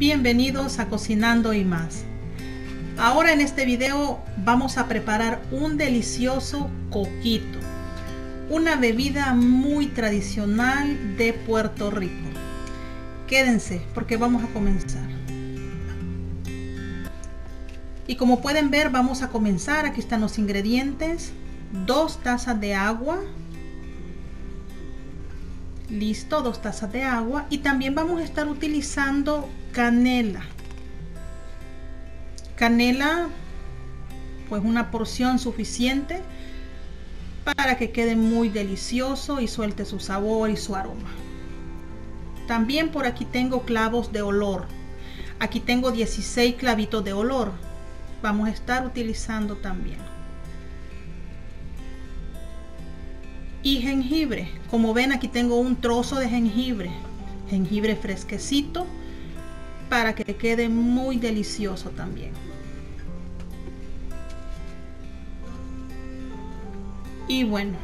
Bienvenidos a Cocinando y más. Ahora en este video vamos a preparar un delicioso coquito, una bebida muy tradicional de Puerto Rico. Quédense porque vamos a comenzar. Y como pueden ver vamos a comenzar, aquí están los ingredientes, dos tazas de agua, listo, dos tazas de agua y también vamos a estar utilizando canela. Canela, pues una porción suficiente para que quede muy delicioso y suelte su sabor y su aroma. También por aquí tengo clavos de olor. Aquí tengo 16 clavitos de olor. Vamos a estar utilizando también. Y jengibre. Como ven aquí tengo un trozo de jengibre. Jengibre fresquecito para que quede muy delicioso también. Y bueno,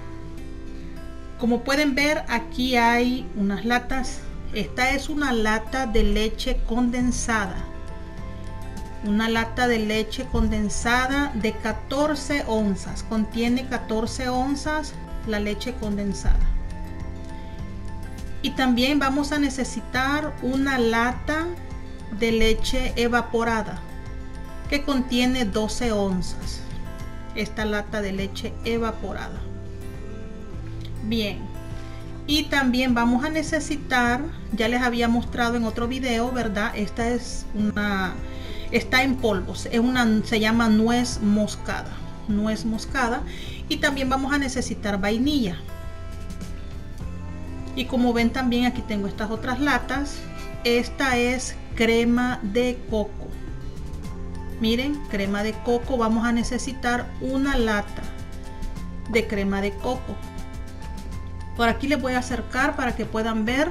como pueden ver aquí hay unas latas. Esta es una lata de leche condensada. Una lata de leche condensada de 14 onzas. Contiene 14 onzas la leche condensada. Y también vamos a necesitar una lata de leche evaporada que contiene 12 onzas. Esta lata de leche evaporada. Bien. Y también vamos a necesitar, ya les había mostrado en otro video, ¿verdad? Esta es una, está en polvos, es una, se llama nuez moscada, nuez moscada. Y también vamos a necesitar vainilla. Y como ven también aquí tengo estas otras latas. Esta es crema de coco. Miren, crema de coco. Vamos a necesitar una lata de crema de coco. Por aquí les voy a acercar para que puedan ver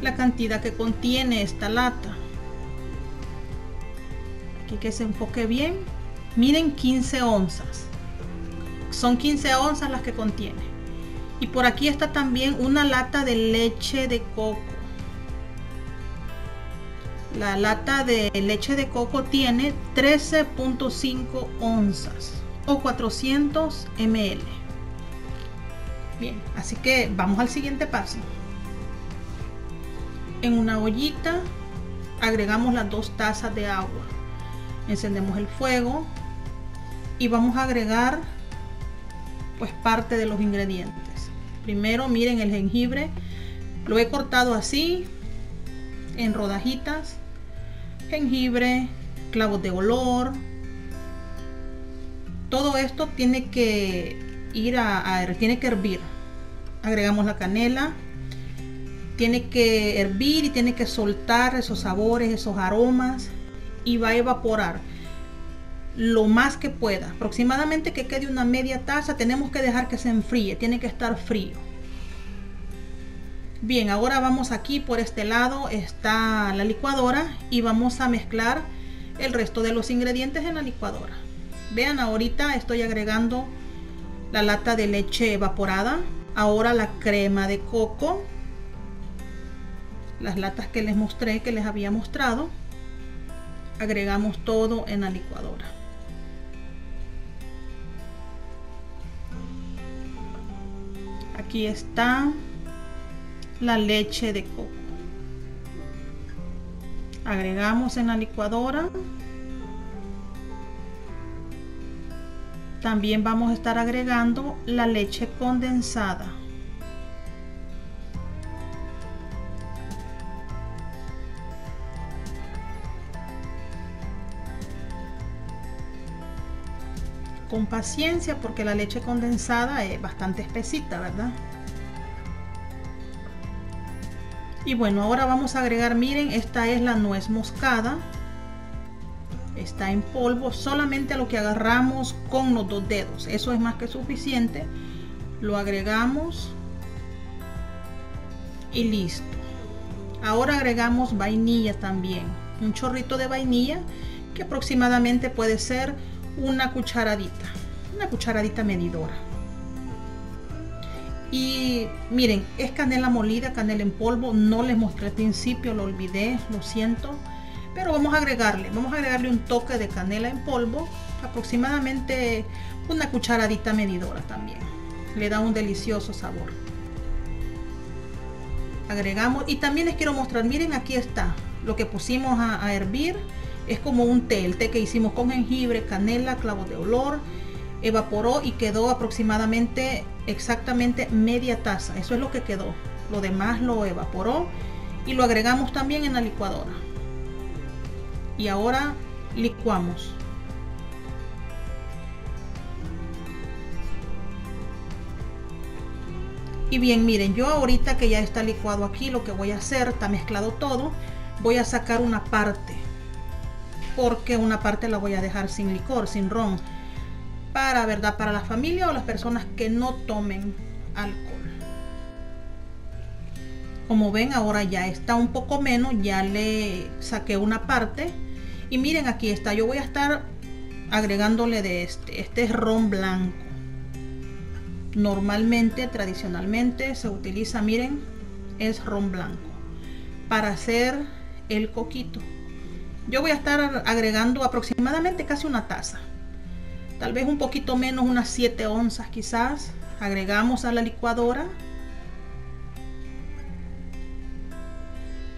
la cantidad que contiene esta lata. Aquí que se enfoque bien. Miren 15 onzas. Son 15 onzas las que contiene. Y por aquí está también una lata de leche de coco. La lata de leche de coco tiene 13.5 onzas o 400 ml. Bien, así que vamos al siguiente paso. En una ollita agregamos las dos tazas de agua. Encendemos el fuego y vamos a agregar pues parte de los ingredientes. Primero miren el jengibre, lo he cortado así en rodajitas jengibre, clavos de olor. Todo esto tiene que ir a, tiene que hervir. Agregamos la canela. Tiene que hervir y tiene que soltar esos sabores, esos aromas y va a evaporar lo más que pueda. Aproximadamente que quede una media taza. Tenemos que dejar que se enfríe. Tiene que estar frío. Bien, ahora vamos aquí por este lado está la licuadora y vamos a mezclar el resto de los ingredientes en la licuadora. Vean, ahorita estoy agregando la lata de leche evaporada, ahora la crema de coco, las latas que les mostré, que les había mostrado, agregamos todo en la licuadora. Aquí está la leche de coco. Agregamos en la licuadora. También vamos a estar agregando la leche condensada. Con paciencia porque la leche condensada es bastante espesita, ¿verdad? y bueno ahora vamos a agregar miren esta es la nuez moscada. Está en polvo solamente lo que agarramos con los dos dedos. Eso es más que suficiente. Lo agregamos y listo. Ahora agregamos vainilla también. Un chorrito de vainilla que aproximadamente puede ser una cucharadita una cucharadita medidora y miren, es canela molida, canela en polvo. No les mostré al principio, lo olvidé, lo siento. pero vamos a agregarle vamos a agregarle un toque de canela en polvo aproximadamente una cucharadita medidora también le da un delicioso sabor agregamos y también les quiero mostrar miren aquí está lo que pusimos a, hervir es como un té el té que hicimos con jengibre canela clavos de olor evaporó y quedó aproximadamente exactamente media taza. Eso es lo que quedó. Lo demás lo evaporó y lo agregamos también en la licuadora. Y ahora licuamos. Y bien miren yo ahorita que ya está licuado aquí lo que voy a hacer está mezclado todo voy a sacar una parte porque una parte la voy a dejar sin licor sin ron. Para verdad para la familia o las personas que no tomen alcohol. Como ven ahora ya está un poco menos ya le saqué una parte. Y miren aquí está. Yo voy a estar agregándole de este este es ron blanco. Normalmente tradicionalmente se utiliza miren es ron blanco para hacer el coquito yo voy a estar agregando aproximadamente casi una taza. Tal vez un poquito menos unas 7 onzas quizás. Agregamos a la licuadora.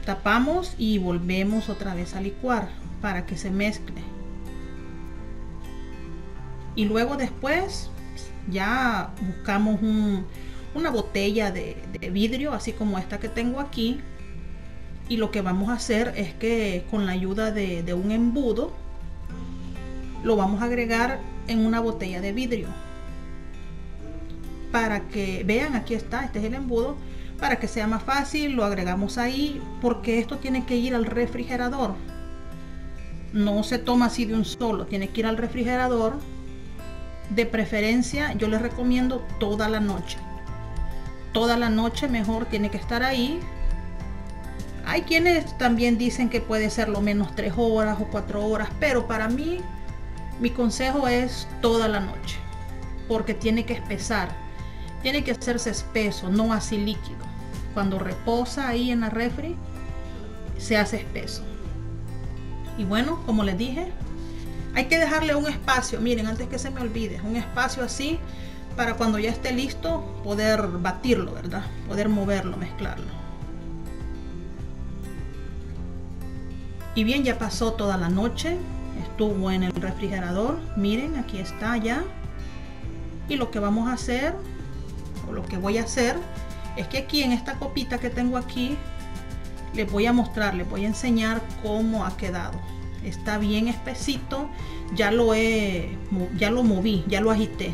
Tapamos y volvemos otra vez a licuar para que se mezcle. Y luego después ya buscamos una botella de, vidrio así como esta que tengo aquí y lo que vamos a hacer es que con la ayuda de, un embudo lo vamos a agregar en una botella de vidrio para que vean aquí está este es el embudo para que sea más fácil lo agregamos ahí porque esto tiene que ir al refrigerador. No se toma así de un solo tiene que ir al refrigerador. De preferencia yo les recomiendo toda la noche. Toda la noche mejor tiene que estar ahí hay quienes también dicen que puede ser lo menos tres horas o cuatro horas pero para mí mi consejo es toda la noche porque tiene que espesar tiene que hacerse espeso no así líquido cuando reposa ahí en la refri, se hace espeso. Y bueno, como les dije, hay que dejarle un espacio, miren, antes que se me olvide, un espacio así para cuando ya esté listo poder batirlo, ¿verdad? Poder moverlo, mezclarlo. Y bien, ya pasó toda la noche, estuvo en el refrigerador, miren, aquí está ya. Y lo que vamos a hacer, o lo que voy a hacer, es que aquí en esta copita que tengo aquí les voy a mostrar, les voy a enseñar cómo ha quedado. Está bien espesito, ya lo he, ya lo moví, ya lo agité,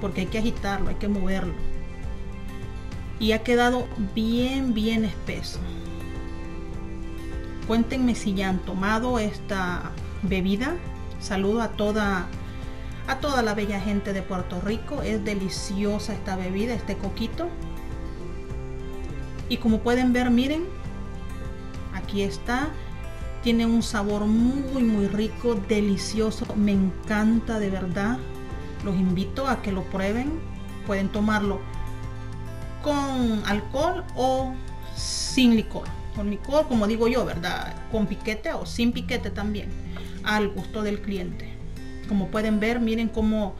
porque hay que agitarlo, hay que moverlo. Y ha quedado bien, bien espeso. Cuéntenme si ya han tomado esta bebida. Saludo a toda a toda la bella gente de Puerto Rico. Es deliciosa esta bebida, este coquito. Y como pueden ver miren aquí está. Tiene un sabor muy muy rico delicioso. Me encanta de verdad. Los invito a que lo prueben. Pueden tomarlo con alcohol o sin licor con licor como digo yo verdad con piquete o sin piquete también al gusto del cliente. Como pueden ver miren cómo,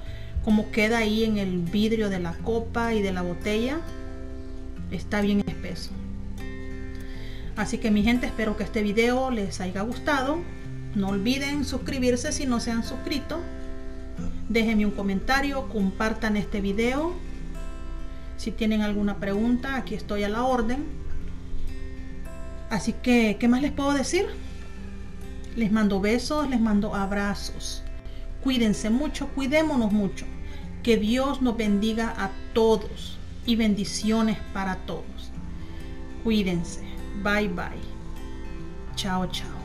cómo queda ahí en el vidrio de la copa y de la botella. Está bien espeso. Así que mi gente espero que este video les haya gustado. No olviden suscribirse si no se han suscrito. Déjenme un comentario compartan este video. Si tienen alguna pregunta aquí estoy a la orden así que qué más les puedo decir les mando besos les mando abrazos cuídense mucho cuidémonos mucho que Dios nos bendiga a todos y bendiciones para todos. Cuídense. Bye bye. Chao, chao.